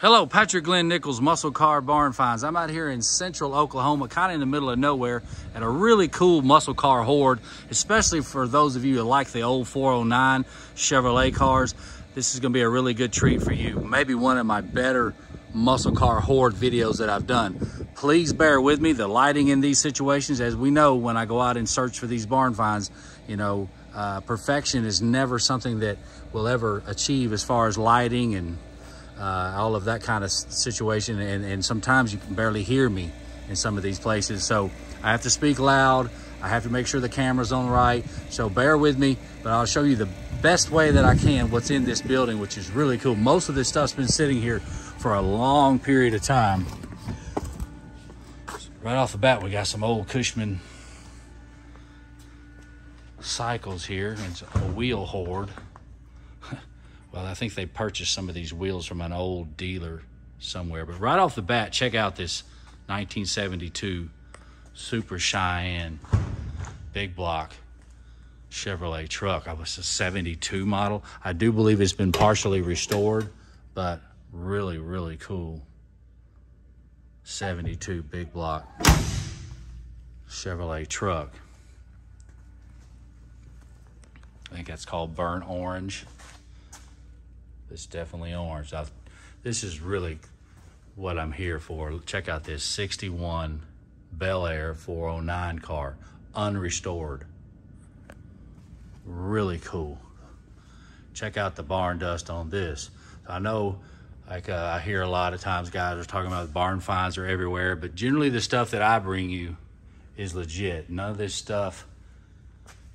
Hello, Patrick Glenn Nichols, Muscle Car Barn Finds. I'm out here in central Oklahoma, kind of in the middle of nowhere, at a really cool muscle car hoard, especially for those of you who like the old 409 Chevrolet cars. This is gonna be a really good treat for you. Maybe one of my better muscle car hoard videos that I've done. Please bear with me, the lighting in these situations, as we know when I go out and search for these barn finds, you know, uh, perfection is never something that we'll ever achieve as far as lighting and uh, all of that kind of situation. And, and sometimes you can barely hear me in some of these places. So I have to speak loud. I have to make sure the camera's on right. So bear with me, but I'll show you the best way that I can what's in this building, which is really cool. Most of this stuff's been sitting here for a long period of time. Right off the bat, we got some old Cushman cycles here. It's a wheel hoard. Well, I think they purchased some of these wheels from an old dealer somewhere. But right off the bat, check out this 1972 Super Cheyenne big block Chevrolet truck. I was a 72 model. I do believe it's been partially restored, but really, really cool. 72 big block Chevrolet truck. I think that's called burnt orange. It's definitely orange. I, this is really what I'm here for. Check out this 61 Bel Air 409 car, unrestored. Really cool. Check out the barn dust on this. I know like uh, I hear a lot of times guys are talking about barn finds are everywhere, but generally the stuff that I bring you is legit. None of this stuff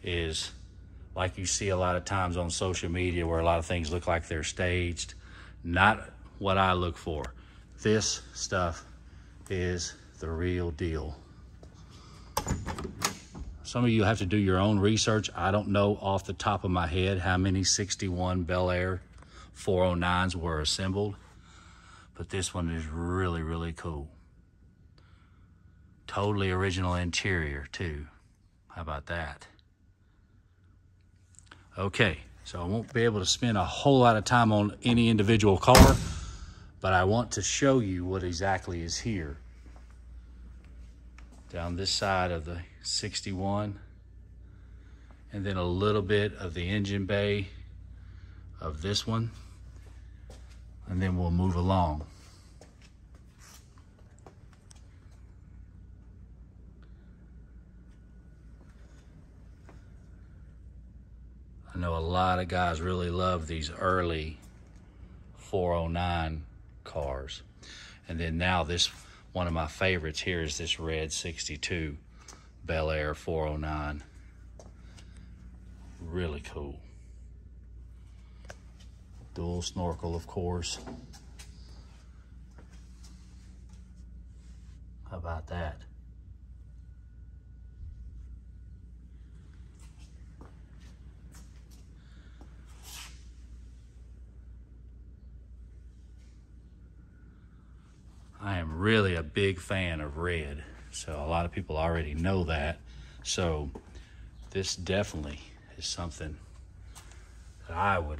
is like you see a lot of times on social media where a lot of things look like they're staged. Not what I look for. This stuff is the real deal. Some of you have to do your own research. I don't know off the top of my head how many 61 Bel Air 409s were assembled, but this one is really, really cool. Totally original interior too. How about that? Okay, so I won't be able to spend a whole lot of time on any individual car, but I want to show you what exactly is here. Down this side of the 61, and then a little bit of the engine bay of this one, and then we'll move along. I know a lot of guys really love these early 409 cars. And then now this, one of my favorites here is this red 62 Bel Air 409. Really cool. Dual snorkel, of course. How about that? Really a big fan of red. So a lot of people already know that. So this definitely is something that I would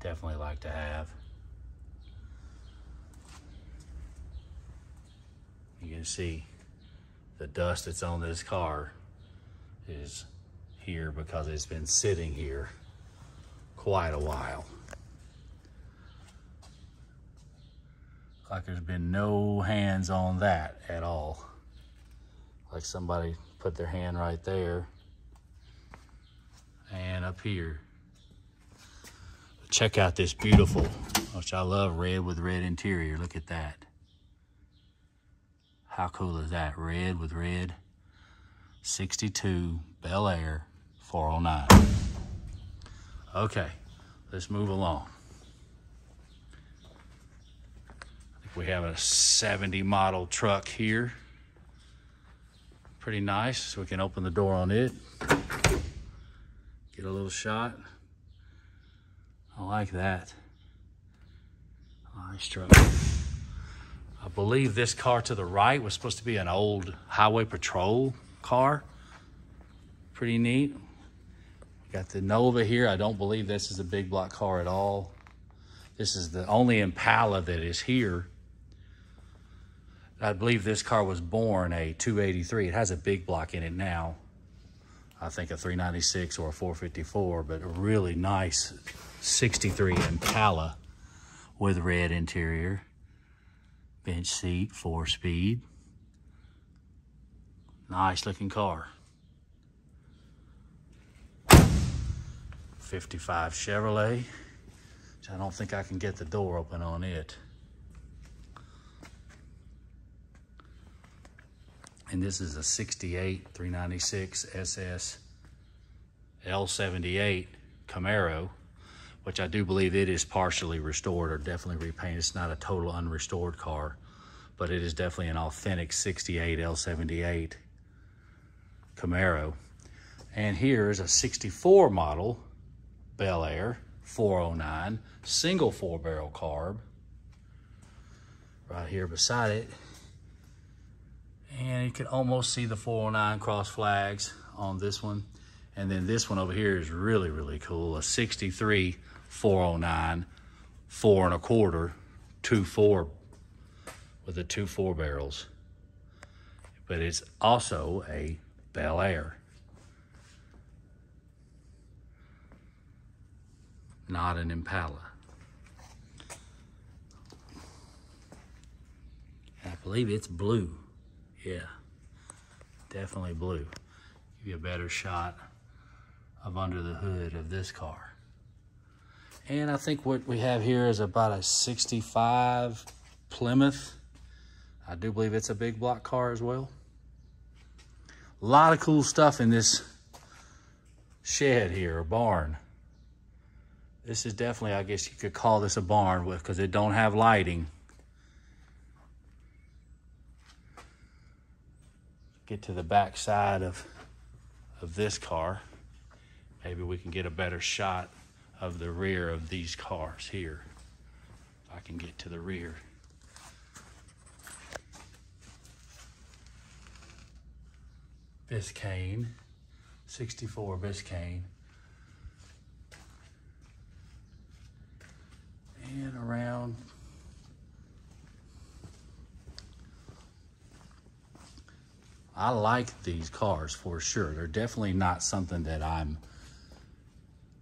definitely like to have. You can see the dust that's on this car is here because it's been sitting here quite a while. Like there's been no hands on that at all. Like somebody put their hand right there and up here. Check out this beautiful, which I love red with red interior. Look at that. How cool is that? Red with red. 62 Bel Air 409. Okay, let's move along. We have a 70 model truck here. Pretty nice, so we can open the door on it. Get a little shot. I like that. Nice truck. I believe this car to the right was supposed to be an old highway patrol car. Pretty neat. Got the Nova here. I don't believe this is a big block car at all. This is the only Impala that is here. I believe this car was born a 283. It has a big block in it now. I think a 396 or a 454, but a really nice 63 Impala with red interior. Bench seat, four speed. Nice looking car. 55 Chevrolet. I don't think I can get the door open on it. And this is a 68 396 SS L78 Camaro, which I do believe it is partially restored or definitely repainted. It's not a total unrestored car, but it is definitely an authentic 68 L78 Camaro. And here is a 64 model Bel Air 409, single four barrel carb. Right here beside it. And you can almost see the 409 cross flags on this one. And then this one over here is really, really cool. A 63 409, four and a quarter, two four with the two four barrels. But it's also a Bel Air. not an Impala. I believe it's blue. Yeah, definitely blue. Give you a better shot of under the hood of this car. And I think what we have here is about a 65 Plymouth. I do believe it's a big block car as well. A lot of cool stuff in this shed here, barn. This is definitely, I guess you could call this a barn because it don't have lighting. Get to the back side of, of this car. Maybe we can get a better shot of the rear of these cars here. If I can get to the rear. Biscayne, 64 Biscayne. and around. I like these cars for sure. They're definitely not something that I'm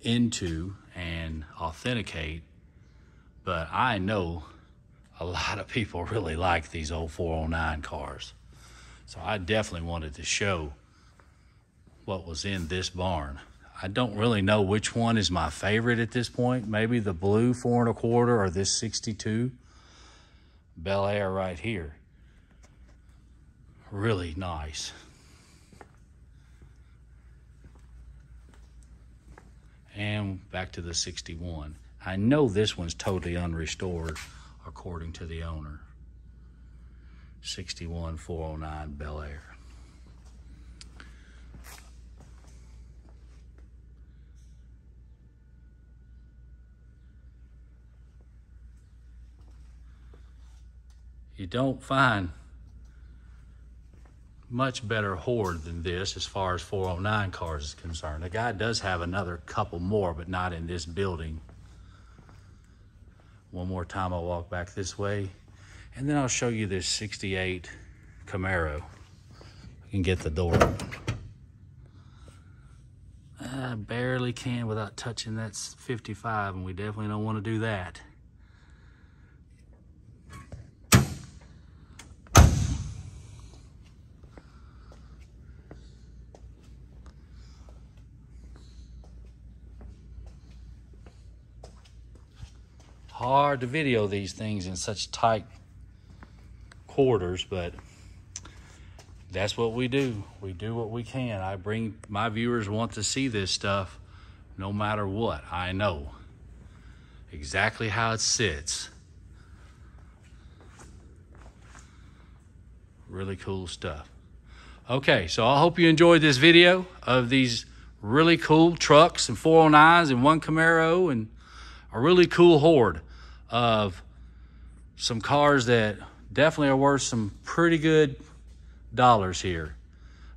into and authenticate, but I know a lot of people really like these old 409 cars. So I definitely wanted to show what was in this barn. I don't really know which one is my favorite at this point. Maybe the blue four and a quarter or this 62 Bel Air right here. Really nice. And back to the 61. I know this one's totally unrestored according to the owner. 61 409 Bel Air. you don't find much better hoard than this as far as 409 cars is concerned. The guy does have another couple more, but not in this building. One more time I'll walk back this way. And then I'll show you this 68 Camaro. I can get the door. I barely can without touching that 55, and we definitely don't want to do that. Hard to video these things in such tight quarters, but that's what we do. We do what we can. I bring my viewers want to see this stuff no matter what. I know exactly how it sits. Really cool stuff. Okay, so I hope you enjoyed this video of these really cool trucks and 409s and one Camaro and a really cool hoard of some cars that definitely are worth some pretty good dollars here.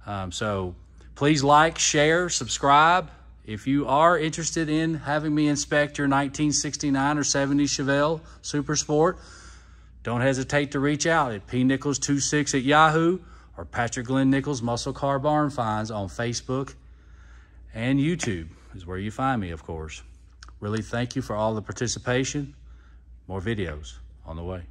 Um, so please like, share, subscribe. if you are interested in having me inspect your 1969 or 70 Chevelle Super Sport, don't hesitate to reach out at pnichols26 at Yahoo or Patrick Glenn Nichols Muscle Car Barn Finds on Facebook and YouTube is where you find me, of course. Really thank you for all the participation. More videos on the way.